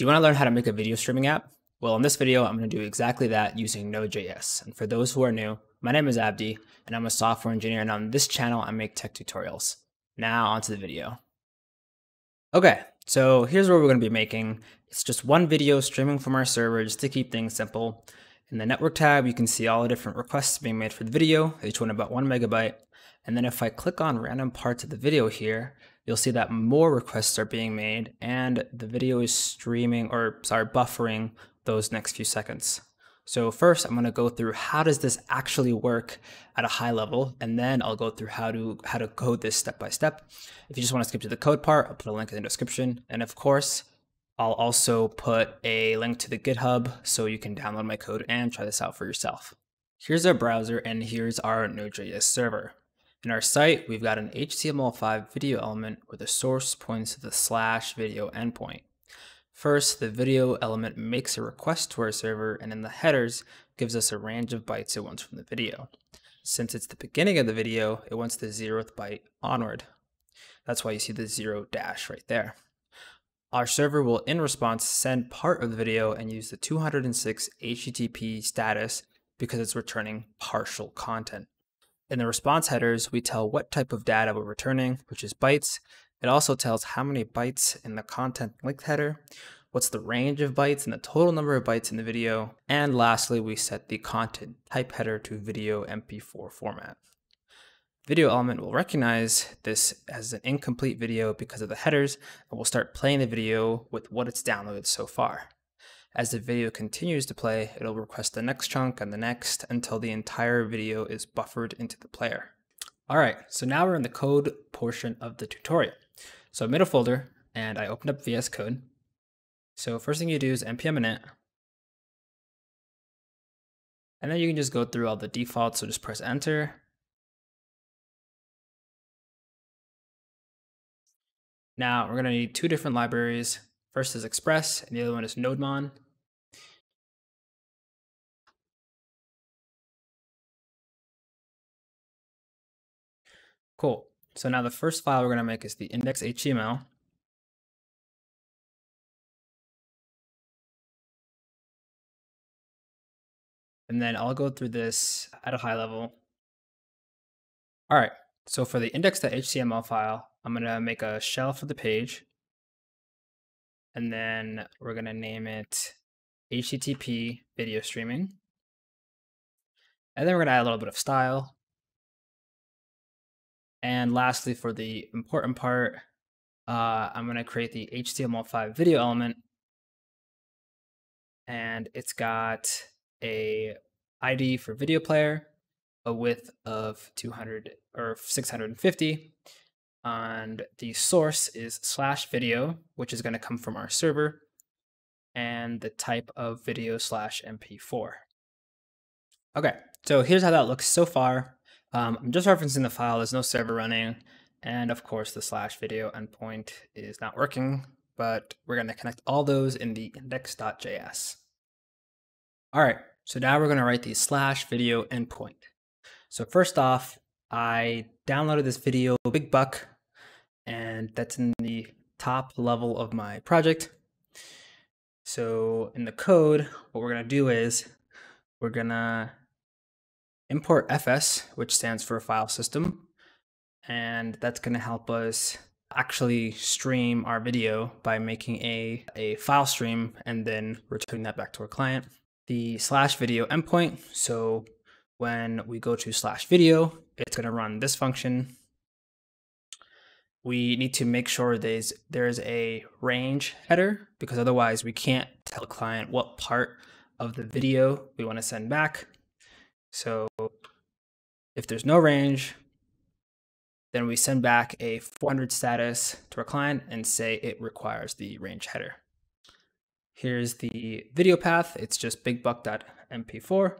Do you want to learn how to make a video streaming app? Well, in this video, I'm going to do exactly that using Node.js. And for those who are new, my name is Abdi, and I'm a software engineer, and on this channel, I make tech tutorials. Now, onto the video. Okay, so here's what we're going to be making. It's just one video streaming from our server just to keep things simple. In the network tab, you can see all the different requests being made for the video, each one about one megabyte. And then if I click on random parts of the video here, you'll see that more requests are being made and the video is streaming or sorry, buffering those next few seconds. So first I'm going to go through how does this actually work at a high level and then I'll go through how to how to code this step by step. If you just want to skip to the code part, I'll put a link in the description. And of course, I'll also put a link to the GitHub so you can download my code and try this out for yourself. Here's our browser and here's our Node.js server. In our site, we've got an HTML5 video element where the source points to the slash video endpoint. First, the video element makes a request to our server and in the headers gives us a range of bytes it wants from the video. Since it's the beginning of the video, it wants the zeroth byte onward. That's why you see the zero dash right there. Our server will in response send part of the video and use the 206 HTTP status because it's returning partial content. In the response headers, we tell what type of data we're returning, which is bytes. It also tells how many bytes in the content length header, what's the range of bytes and the total number of bytes in the video, and lastly, we set the content type header to video MP4 format. Video element will recognize this as an incomplete video because of the headers and will start playing the video with what it's downloaded so far. As the video continues to play, it'll request the next chunk and the next until the entire video is buffered into the player. All right, so now we're in the code portion of the tutorial. So I made a folder and I opened up VS Code. So first thing you do is npm init. And then you can just go through all the defaults, so just press enter. Now we're gonna need two different libraries. First is Express, and the other one is NodeMon. Cool. So now the first file we're going to make is the index.html. And then I'll go through this at a high level. All right, so for the index.html file, I'm going to make a shell for the page and then we're going to name it HTTP video streaming. And then we're going to add a little bit of style. And lastly, for the important part, uh, I'm going to create the HTML5 video element. And it's got a ID for video player, a width of 200 or 650, and the source is slash video, which is going to come from our server, and the type of video slash MP4. Okay, so here's how that looks so far. Um, I'm just referencing the file, there's no server running, and of course the slash video endpoint is not working, but we're going to connect all those in the index.js. All right, so now we're going to write the slash video endpoint. So first off, I downloaded this video, Big Buck, and that's in the top level of my project. So in the code, what we're gonna do is we're gonna import fs, which stands for file system, and that's gonna help us actually stream our video by making a, a file stream and then returning that back to our client. The slash video endpoint, so when we go to slash video, it's going to run this function. We need to make sure there's there's a range header because otherwise we can't tell the client what part of the video we want to send back. So if there's no range, then we send back a 400 status to our client and say it requires the range header. Here's the video path. It's just bigbuck.mp4.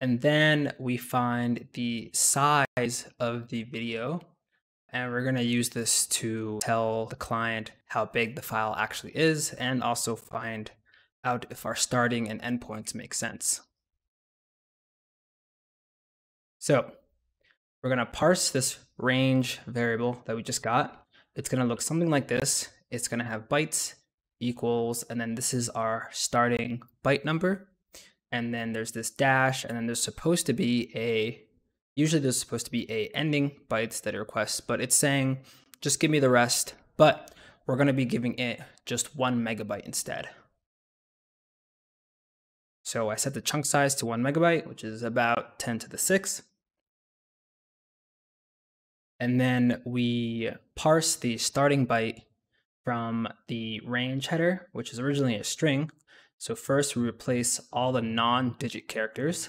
And then we find the size of the video. And we're going to use this to tell the client how big the file actually is and also find out if our starting and endpoints make sense. So we're going to parse this range variable that we just got. It's going to look something like this. It's going to have bytes equals, and then this is our starting byte number. And then there's this dash, and then there's supposed to be a, usually there's supposed to be a ending bytes that it requests, but it's saying, just give me the rest, but we're gonna be giving it just one megabyte instead. So I set the chunk size to one megabyte, which is about 10 to the six. And then we parse the starting byte from the range header, which is originally a string. So first we replace all the non-digit characters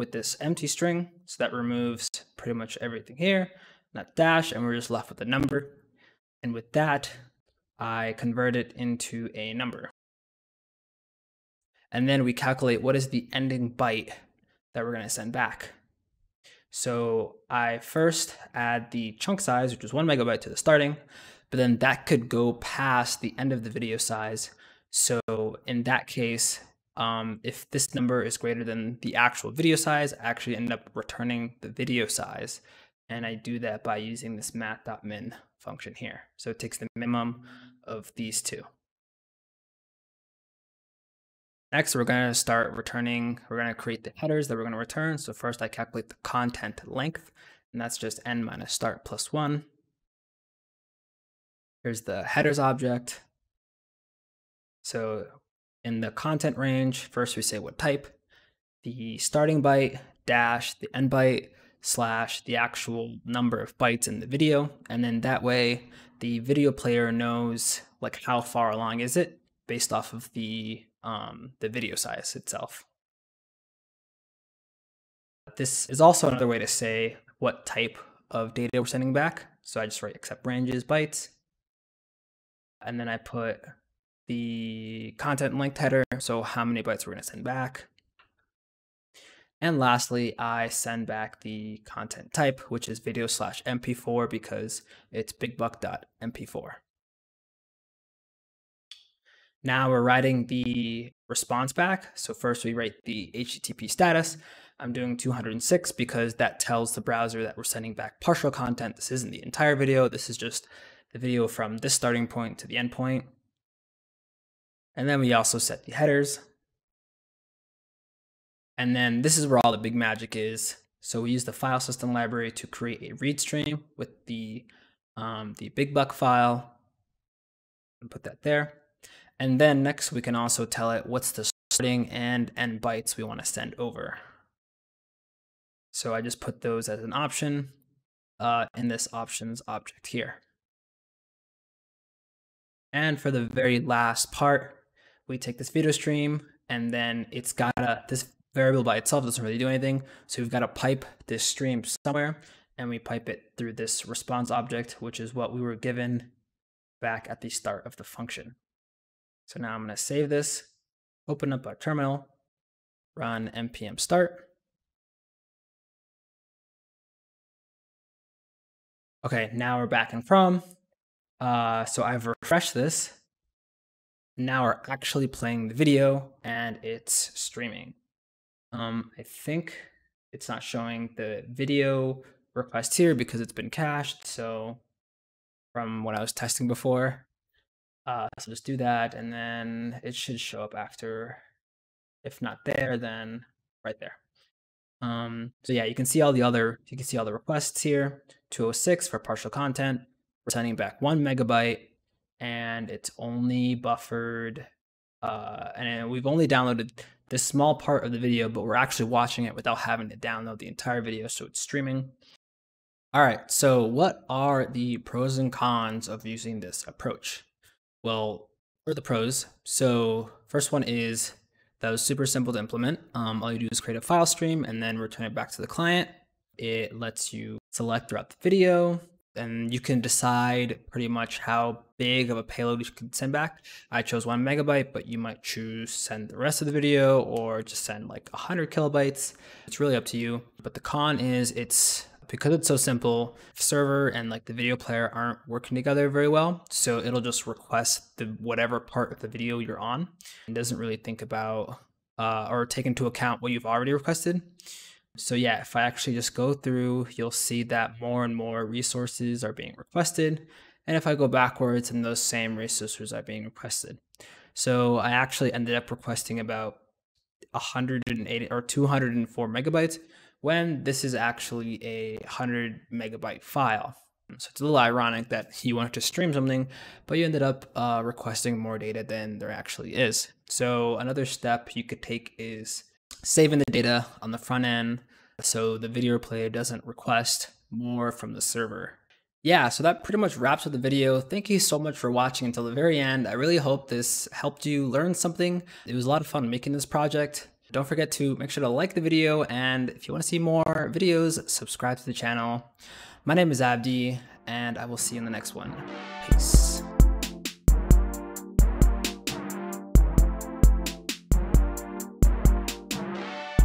with this empty string. So that removes pretty much everything here, not dash, and we're just left with a number. And with that, I convert it into a number. And then we calculate what is the ending byte that we're going to send back. So I first add the chunk size, which is one megabyte to the starting, but then that could go past the end of the video size. So in that case, um, if this number is greater than the actual video size, I actually end up returning the video size. And I do that by using this math.min function here. So it takes the minimum of these two. Next, we're going to start returning, we're going to create the headers that we're going to return. So first I calculate the content length, and that's just n minus start plus one. Here's the headers object. So in the content range, first we say what type, the starting byte, dash, the end byte, slash the actual number of bytes in the video. And then that way the video player knows like how far along is it based off of the um, the video size itself. This is also another way to say what type of data we're sending back. So I just write accept ranges bytes. And then I put the content length header, so how many bytes we're going to send back. And lastly, I send back the content type, which is video slash mp4 because it's bigbuck.mp4. Now we're writing the response back. So first we write the HTTP status. I'm doing 206 because that tells the browser that we're sending back partial content. This isn't the entire video. This is just the video from this starting point to the end point. And then we also set the headers. And then this is where all the big magic is. So we use the file system library to create a read stream with the, um, the big buck file and put that there. And then next we can also tell it what's the starting and end bytes we want to send over. So I just put those as an option uh, in this options object here. And for the very last part, we take this video stream and then it's got a, this variable by itself doesn't really do anything. So we've got to pipe this stream somewhere and we pipe it through this response object, which is what we were given back at the start of the function. So now I'm going to save this, open up our terminal, run npm start. Okay, now we're back in from. Uh, so I've refreshed this. Now we're actually playing the video and it's streaming. Um, I think it's not showing the video request here because it's been cached. So from what I was testing before, uh, so just do that, and then it should show up after. If not there, then right there. Um, so yeah, you can see all the other, you can see all the requests here. 206 for partial content. We're sending back one megabyte, and it's only buffered. Uh, and we've only downloaded this small part of the video, but we're actually watching it without having to download the entire video, so it's streaming. All right, so what are the pros and cons of using this approach? Well, for the pros, so first one is that was super simple to implement. Um, all you do is create a file stream and then return it back to the client. It lets you select throughout the video and you can decide pretty much how big of a payload you can send back. I chose one megabyte, but you might choose send the rest of the video or just send like 100 kilobytes. It's really up to you. But the con is it's because it's so simple, server and like the video player aren't working together very well. So it'll just request the whatever part of the video you're on. It doesn't really think about uh, or take into account what you've already requested. So yeah, if I actually just go through, you'll see that more and more resources are being requested. And if I go backwards, and those same resources are being requested. So I actually ended up requesting about 180 or 204 megabytes when this is actually a 100 megabyte file. So it's a little ironic that you wanted to stream something, but you ended up uh, requesting more data than there actually is. So another step you could take is saving the data on the front end so the video player doesn't request more from the server. Yeah, so that pretty much wraps up the video. Thank you so much for watching until the very end. I really hope this helped you learn something. It was a lot of fun making this project. Don't forget to make sure to like the video and if you want to see more videos, subscribe to the channel. My name is Abdi and I will see you in the next one. Peace.